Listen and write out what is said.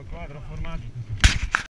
il quadro formaggio